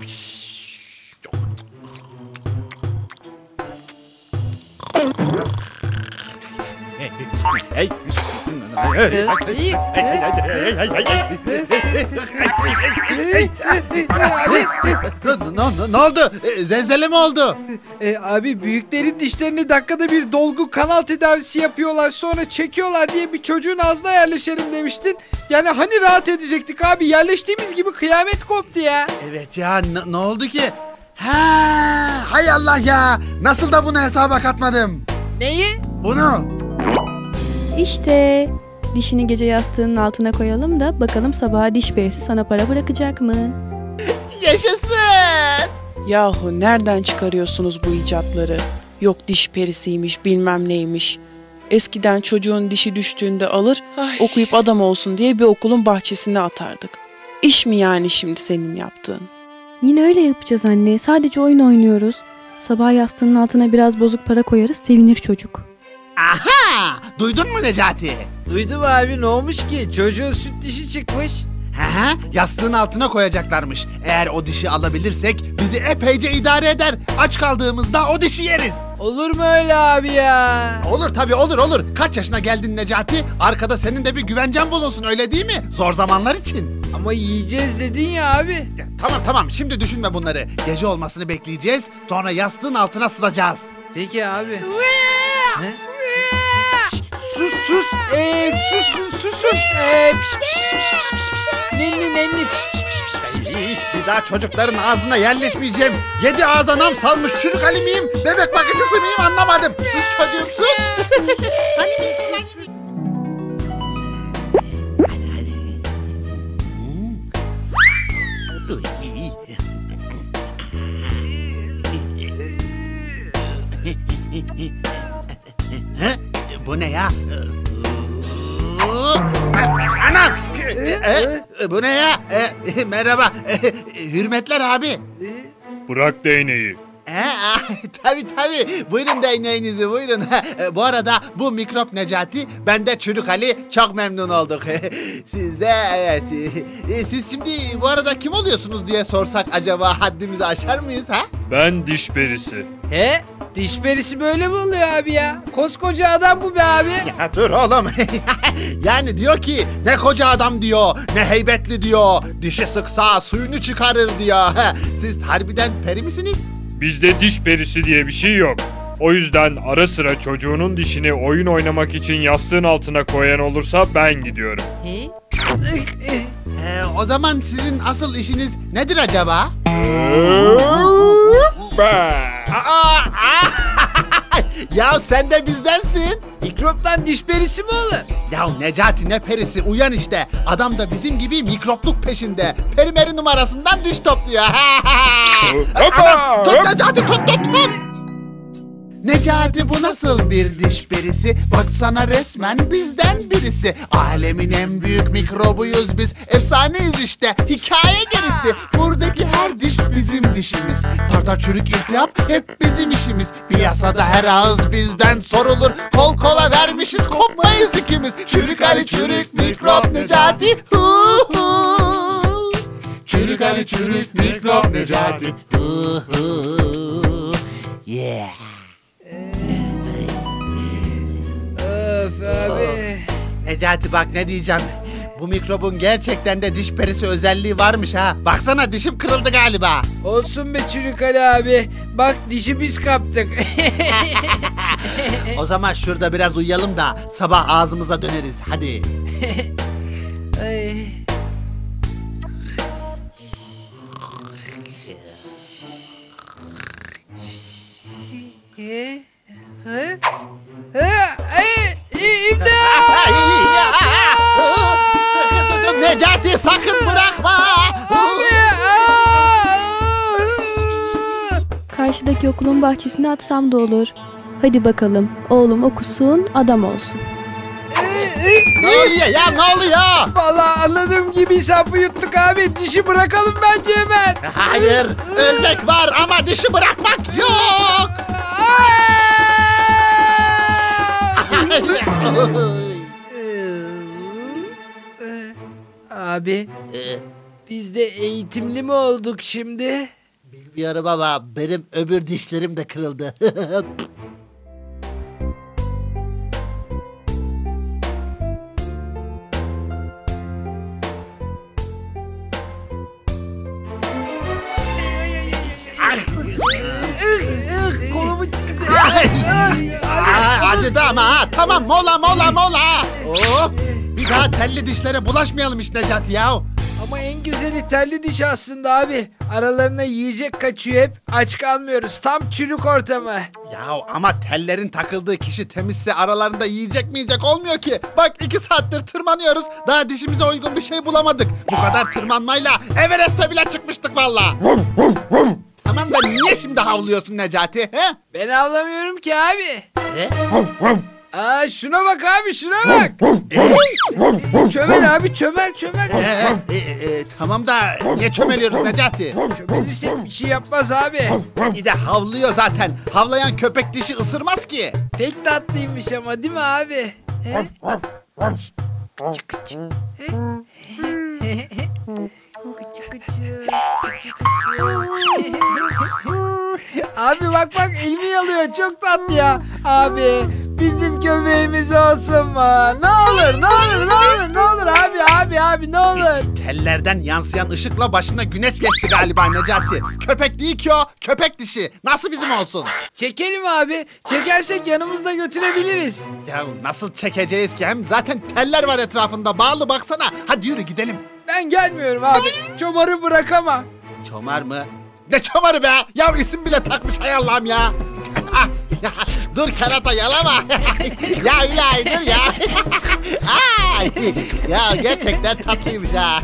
Ne, ne, ne oldu? E, Zelzele mi oldu? E, abi büyüklerin dişlerini dakikada bir dolgu kanal tedavisi yapıyorlar sonra çekiyorlar diye bir çocuğun ağzına yerleşelim demiştin. Yani hani rahat edecektik abi yerleştiğimiz gibi kıyamet koptu ya. Evet ya ne, ne oldu ki? Ha, hay Allah ya. Nasıl da bunu hesaba katmadım? Neyi? Bunu. İşte dişini gece yastığının altına koyalım da bakalım sabaha diş perisi sana para bırakacak mı? Yaşasın. Yahu nereden çıkarıyorsunuz bu icatları? Yok diş perisiymiş bilmem neymiş. Eskiden çocuğun dişi düştüğünde alır okuyup adam olsun diye bir okulun bahçesine atardık. İş mi yani şimdi senin yaptığın? Yine öyle yapacağız anne. Sadece oyun oynuyoruz. Sabah yastığının altına biraz bozuk para koyarız, sevinir çocuk. Aha! Duydun mu Necati? Duydum abi ne olmuş ki çocuğun süt dişi çıkmış. Hı, yastığın altına koyacaklarmış. Eğer o dişi alabilirsek bizi epeyce idare eder. Aç kaldığımızda o dişi yeriz. Olur mu öyle abi ya? Olur tabii olur olur. Kaç yaşına geldin Necati? Arkada senin de bir güvencen bulunsun öyle değil mi? Zor zamanlar için. Ama yiyeceğiz dedin ya abi. Ya, tamam tamam şimdi düşünme bunları. Gece olmasını bekleyeceğiz. Sonra yastığın altına sızacağız. Peki abi. Ne? Sus sus. Ee, susun. Ee, piş piş piş piş piş piş piş. Nenni nenni piş piş piş piş piş. Bir daha çocukların ağzına yerleşmeyeceğim. Yedi ağza nam salmış çürük Ali miyim? Bebek bakıcısı mıyım anlamadım. Sus çocuğum sus. He? Bu ne ya? Anam! E, Bu ne ya? E, Merhaba. Hürmetler abi. Bırak değneği. He, tabii tabii. Buyurun değneğinizi buyurun. Bu arada bu mikrop Necati, ben de Çürük Ali. Çok memnun olduk. Siz de evet. Siz şimdi bu arada kim oluyorsunuz diye sorsak acaba haddimizi aşar mıyız ha? Ben diş perisi. He? Diş perisi böyle mi oluyor abi ya? Koskoca adam bu be abi. Ya dur oğlum. yani diyor ki ne koca adam diyor, ne heybetli diyor. Dişi sıksa suyunu çıkarır diyor. Siz harbiden peri misiniz? Bizde diş perisi diye bir şey yok. O yüzden ara sıra çocuğunun dişini oyun oynamak için yastığın altına koyan olursa ben gidiyorum. He? Ee, o zaman sizin asıl işiniz nedir acaba? Aa, aa! Ya sen de bizdensin. Mikroptan diş perisi mi olur? Ya Necati ne perisi uyan işte. Adam da bizim gibi mikropluk peşinde. Perimeri numarasından diş topluyor. Aman, tut Necati tut tut tut. Necati bu nasıl bir diş perisi? Baksana resmen bizden birisi. Alemin en büyük mikrobuyuz biz. Efsaneyiz işte. Hikaye gerisi. Buradaki her diş bizim dişimiz. Tartar çürük iltihap hep bizim işimiz. Piyasada her ağız bizden sorulur. Kol kola vermişiz kopmayız ikimiz. Çürük Ali çürük mikrop Necati. Hu hu. Çürük Ali çürük mikrop Necati. Hu hu. Yeah. Abi. Necati bak ne diyeceğim. Bu mikrobun gerçekten de diş perisi özelliği varmış ha. Baksana dişim kırıldı galiba. Olsun be Çürük Ali abi. Bak dişi biz kaptık. O zaman şurada biraz uyuyalım da sabah ağzımıza döneriz. Hadi. Ay. He? He? Sakın bırakma. Karşıdaki okulun bahçesine atsam da olur. Hadi bakalım, oğlum okusun, adam olsun. ne oluyor ya ne oluyor? Vallahi anladığım gibi sapı yuttuk abi. Dişi bırakalım bence hemen. Hayır ölmek var ama dişi bırakmak yok. Abi Biz de eğitimli mi olduk şimdi? Bilmiyorum ama benim öbür dişlerim de kırıldı. Kolumu çizdi. Acıdı ama ha. Tamam mola mola mola. Of. Daha telli dişlere bulaşmayalım işte Necati ya. Ama en güzeli telli diş aslında abi. Aralarına yiyecek kaçıyor hep. Aç kalmıyoruz. Tam çürük ortamı. Ya ama tellerin takıldığı kişi temizse aralarında yiyecek mi yiyecek olmuyor ki. Bak iki saattir tırmanıyoruz. Daha dişimize uygun bir şey bulamadık. Bu kadar tırmanmayla Everest'e bile çıkmıştık valla. tamam da niye şimdi havlıyorsun Necati? He? Ben avlamıyorum ki abi. E? Aa şuna bak abi şuna bak. çömel abi çömel çömel. Ee, e, e, tamam da niye çömeliyoruz Necati? Çömelirsek bir şey yapmaz abi. Bir de havlıyor zaten. Havlayan köpek dişi ısırmaz ki. Pek tatlıymış ama değil mi abi? He? Şşt, kıçı kıçı. He? Kıçı kıçı, kıçı kıçı. Abi bak bak elimi yalıyor çok tatlı ya. Abi bizim köpeğimiz olsun mu? Ne olur ne olur ne olur ne olur abi abi abi ne olur. Tellerden yansıyan ışıkla başına güneş geçti galiba Necati. Köpek değil ki o, köpek dişi. Nasıl bizim olsun? Çekelim abi. Çekersek yanımızda götürebiliriz. Ya nasıl çekeceğiz ki hem? Zaten teller var etrafında bağlı baksana. Hadi yürü gidelim. Ben gelmiyorum abi. Çomarı bırakamam. Çomar mı? Ne çomarı be? Ya isim bile takmış hay Allah'ım ya. dur kerata yalama. ya ilahi dur ya. Ay, ya gerçekten tatlıymış ha.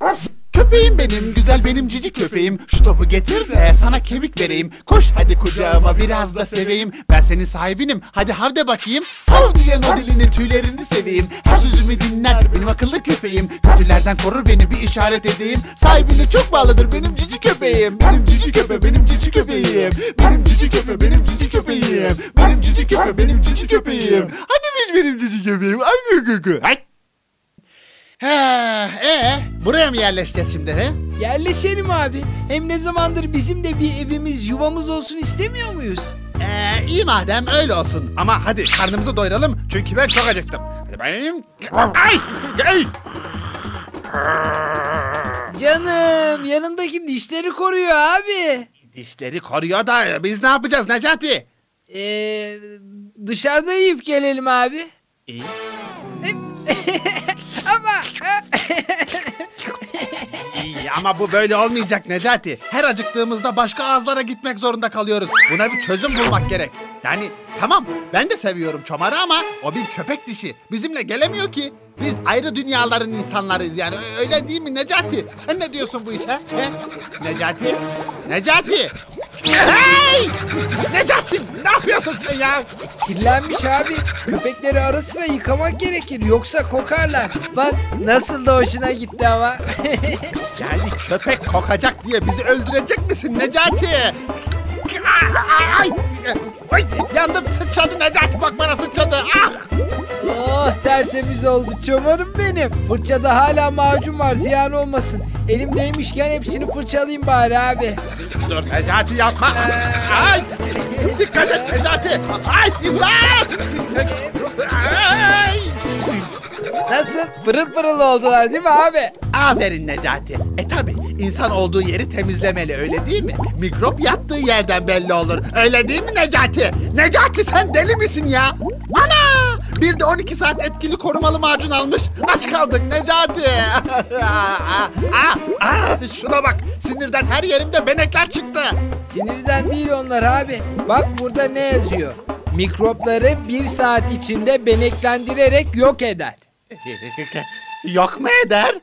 Köpeğim benim, güzel benim cici köpeğim. Şu topu getir de sana kemik vereyim. Koş hadi kucağıma biraz da seveyim. Ben senin sahibinim, hadi hav bakayım. Hav diyen o dilini tüylerini seveyim. Her sözümü dinler benim akıllı köpeğim. Kötülerden korur beni bir işaret edeyim. Sahibine çok bağlıdır benim cici köpeğim. Benim cici köpe, benim cici köpeğim. Benim cici köpe, benim cici köpeğim. Benim cici köpe, benim cici köpeğim. Hanimiş benim cici köpeğim. Ay gı. Ay. Ha, ee, buraya mı yerleşeceğiz şimdi he? Yerleşelim abi. Hem ne zamandır bizim de bir evimiz, yuvamız olsun istemiyor muyuz? Ee, iyi madem öyle olsun. Ama hadi karnımızı doyuralım çünkü ben çok acıktım. Hadi benim... Ay! Ay! Canım, yanındaki dişleri koruyor abi. Dişleri koruyor da biz ne yapacağız Necati? Ee, dışarıda yiyip gelelim abi. İyi. İyi ama bu böyle olmayacak Necati. Her acıktığımızda başka ağızlara gitmek zorunda kalıyoruz. Buna bir çözüm bulmak gerek. Yani tamam ben de seviyorum çomarı ama o bir köpek dişi. Bizimle gelemiyor ki. Biz ayrı dünyaların insanlarıyız yani. Öyle değil mi Necati? Sen ne diyorsun bu işe? He? Necati? Necati? Hey! Necati ne yapıyorsun sen ya? kirlenmiş abi. Köpekleri ara sıra yıkamak gerekir yoksa kokarlar. Bak nasıl da hoşuna gitti ama. Yani köpek kokacak diye bizi öldürecek misin Necati? Ay, ay, yandım sıçradı Necati bak bana sıçradı. Ah! oh tertemiz oldu çomarım benim. Fırçada hala macun var ziyan olmasın. Elimdeymişken hepsini fırçalayayım bari abi. Dur Necati yapma. Ay! Dikkat et Necati. Ay! İmdat! Ay! Nasıl? Pırıl pırıl oldular değil mi abi? Aferin Necati. E tabi insan olduğu yeri temizlemeli öyle değil mi? Mikrop yattığı yerden belli olur. Öyle değil mi Necati? Necati sen deli misin ya? Ana! Bir de 12 saat etkili korumalı macun almış. Aç kaldık Necati. Aa, aa, aa, şuna bak. Sinirden her yerimde benekler çıktı. Sinirden değil onlar abi. Bak burada ne yazıyor? Mikropları bir saat içinde beneklendirerek yok eder. Yok mu eder?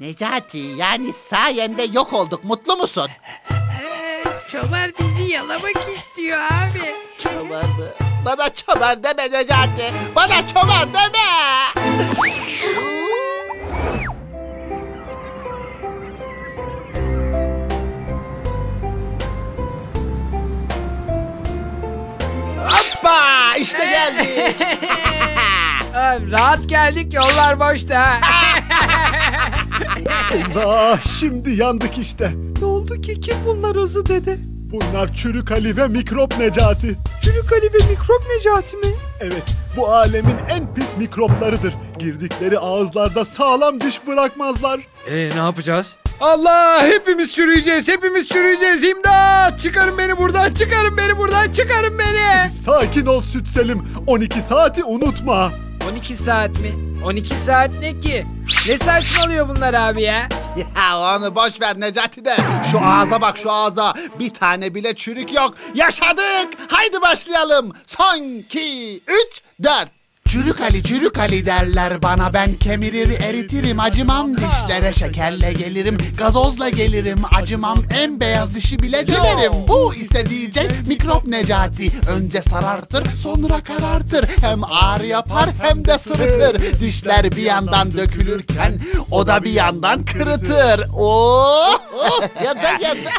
Necati yani sayende yok olduk. Mutlu musun? Çobar bizi yalamak istiyor abi. Çoban mı? Bana çoban deme Necati. Bana çoban deme. Rahat geldik yollar boşta. Eyvah şimdi yandık işte. ne oldu ki kim bunlar Azı dede? Bunlar Çürük Ali ve Mikrop Necati. Çürük Ali ve mikrop Necati mi? Evet bu alemin en pis mikroplarıdır. Girdikleri ağızlarda sağlam diş bırakmazlar. E ne yapacağız? Allah hepimiz çürüyeceğiz hepimiz çürüyeceğiz imdat çıkarın beni buradan çıkarın beni buradan çıkarın beni. Sakin ol Süt Selim. 12 saati unutma. 12 saat mi? 12 saat ne ki? Ne saçmalıyor bunlar abi ya? Ya onu boş ver Necati de. Şu ağza bak şu ağza. Bir tane bile çürük yok. Yaşadık. Haydi başlayalım. Son, iki, üç, dört. Çürük Ali, çürük Ali derler bana. Ben kemirir, eritirim, acımam Dişlere şekerle gelirim, gazozla gelirim Acımam, en beyaz dişi bile dilerim Bu ise diyecek mikrop Necati. Önce sarartır, sonra karartır. Hem ağrı yapar hem de sırıtır. Dişler bir yandan dökülürken O da bir yandan kırıtır. Oh, oh! Yeter yeter.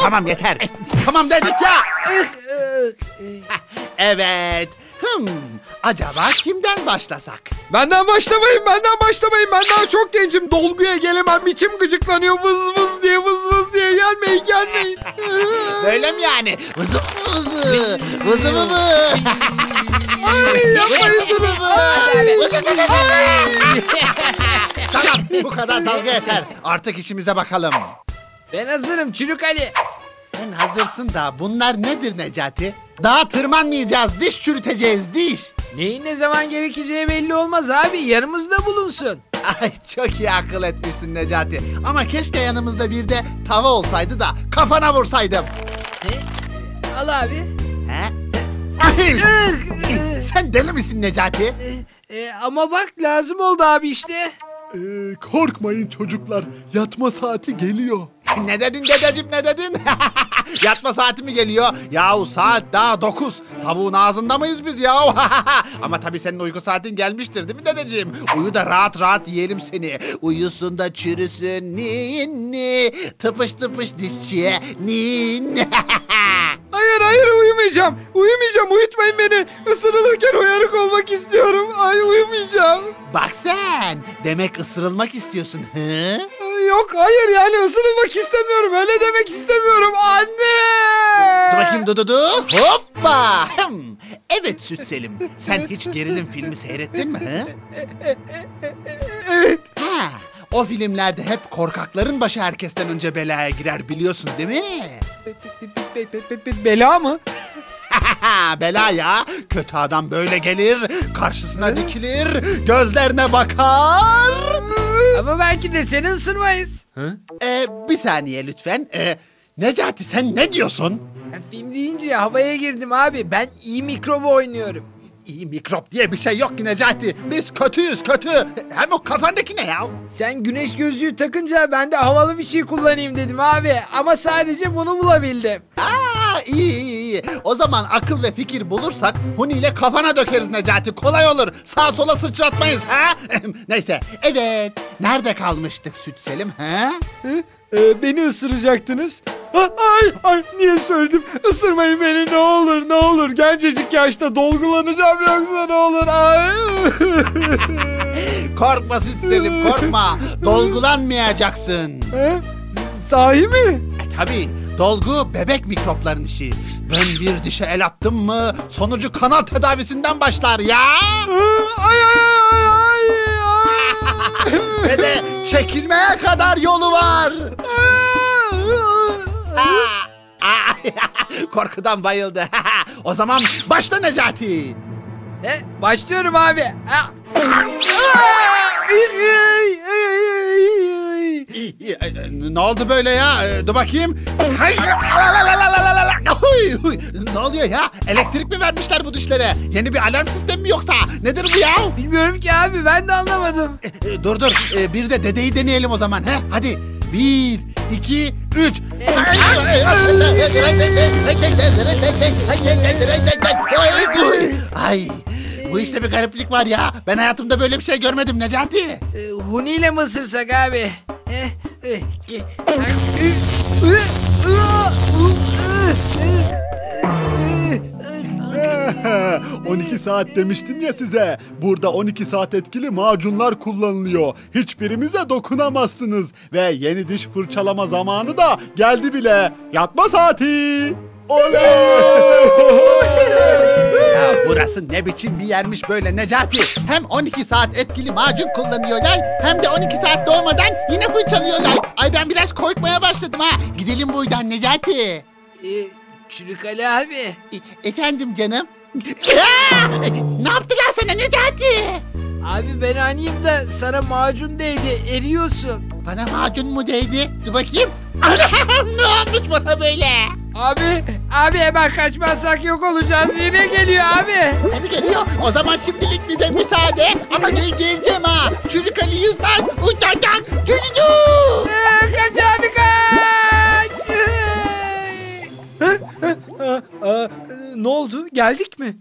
Tamam yeter. Tamam dedik ya. Evet Hmm, acaba kimden başlasak? Benden başlamayın benden başlamayın ben daha çok gencim dolguya gelemem içim gıcıklanıyor vız vız diye vız vız diye gelmeyin gelmeyin. Böyle mi yani? Vızı vızı vızı vızı Ay yapmayın durun. Tamam bu kadar dalga yeter. Artık işimize bakalım. Ben hazırım Çürük Ali. Sen hazırsın da bunlar nedir Necati? Daha tırmanmayacağız, diş çürüteceğiz, diş. Neyin ne zaman gerekeceği belli olmaz abi yanımızda bulunsun. Ay çok iyi akıl etmişsin Necati. Ama keşke yanımızda bir de tava olsaydı da kafana vursaydım. Ne? Al abi. He? Ay! Sen deli misin Necati? E, ama bak lazım oldu abi işte. Ee, korkmayın çocuklar. Yatma saati geliyor. Ne dedin dedeciğim ne dedin? Yatma saati mi geliyor? Yahu saat daha dokuz. Tavuğun ağzında mıyız biz yahu? Ama tabii senin uyku saatin gelmiştir değil mi dedeciğim? Uyu da rahat rahat yiyelim seni. Uyusun da çürüsün ninni. Tıpış tıpış dişçiye ninni. Hayır hayır uyumayacağım. Uyumayacağım uyutmayın beni. Isırılırken uyanık olmak istiyorum. Ay uyumayacağım. Bak sen. Demek ısırılmak istiyorsun. Hı? Yok hayır yani ısırılmak istemiyorum. Öyle demek istemiyorum. Anne! Dur bakayım Dududu. Hoppa. Hım. Evet Süt Selim. Sen hiç gerilim filmi seyrettin mi? Hı? Evet. Ha, o filmlerde hep korkakların başı herkesten önce belaya girer biliyorsun değil mi? Be- be- be- be- bela mı? Bela ya. Kötü adam böyle gelir, karşısına dikilir, gözlerine bakar. Ama belki de seni ısırmayız. Ee, bir saniye lütfen. Ee, Necati sen ne diyorsun? Ben film deyince havaya girdim abi. Ben iyi mikrobu oynuyorum. İyi mikrop diye bir şey yok ki Necati. Biz kötüyüz kötü. Hem o kafandaki ne ya? Sen güneş gözlüğü takınca ben de havalı bir şey kullanayım dedim abi. Ama sadece bunu bulabildim. Aa, iyi iyi iyi. O zaman akıl ve fikir bulursak Huni ile kafana dökeriz Necati. Kolay olur. Sağa sola sıçratmayız ha? Neyse. Evet. Nerede kalmıştık Süt Selim ha? Ee, beni ısıracaktınız. Ay ay niye söyledim? Isırmayın beni ne olur ne olur. Gencecik yaşta dolgulanacağım yoksa ne olur. Ay. Korkma Süt Selim korkma. Dolgulanmayacaksın. Ha? Sahi mi? E tabi dolgu bebek mikropların işi. Ben bir dişe el attım mı sonucu kanal tedavisinden başlar ya. Ay ay ay ay ay. Ve de çekilmeye kadar yolu var. Korkudan bayıldı. o zaman başla Necati. E, başlıyorum abi. Ha. Ne oldu böyle ya? E, Dur bakayım. Ne oluyor ya? Elektrik mi vermişler bu dişlere? Yeni bir alarm sistemi mi yoksa? Nedir bu ya? Bilmiyorum ki abi ben de anlamadım. E, Dur dur. E, Bir de dedeyi deneyelim o zaman. He? Hadi. Bir, iki, üç. Ay. Bu işte bir gariplik var ya. Ben hayatımda böyle bir şey görmedim Necati. E, Huni ile mi ısırsak abi? Eh, eh, eh. 12 saat demiştim ya size. Burada 12 saat etkili macunlar kullanılıyor. Hiçbirimize dokunamazsınız. Ve yeni diş fırçalama zamanı da geldi bile. Yatma saati. Oley! Ya burası ne biçim bir yermiş böyle Necati. Hem 12 saat etkili macun kullanıyorlar hem de 12 saat doğmadan yine fırçalıyorlar. Ay ben biraz korkmaya başladım ha. Gidelim buradan Necati. Ee, Çürük Ali abi. E- efendim canım. Ya! ne yaptılar sana Necati? Abi ben anıyım da sana macun değdi eriyorsun. Bana macun mu değdi? Dur bakayım. Ne olmuş bana böyle? Abi, abi hemen kaçmazsak yok olacağız. Yine geliyor abi. Tabii geliyor. O zaman şimdilik bize müsaade. Ama gel geleceğim ha. Çürük Ali Yüzmez. Uçacak. Çürüdü. Ee, kaç abi kaç. Ne oldu? Geldik mi?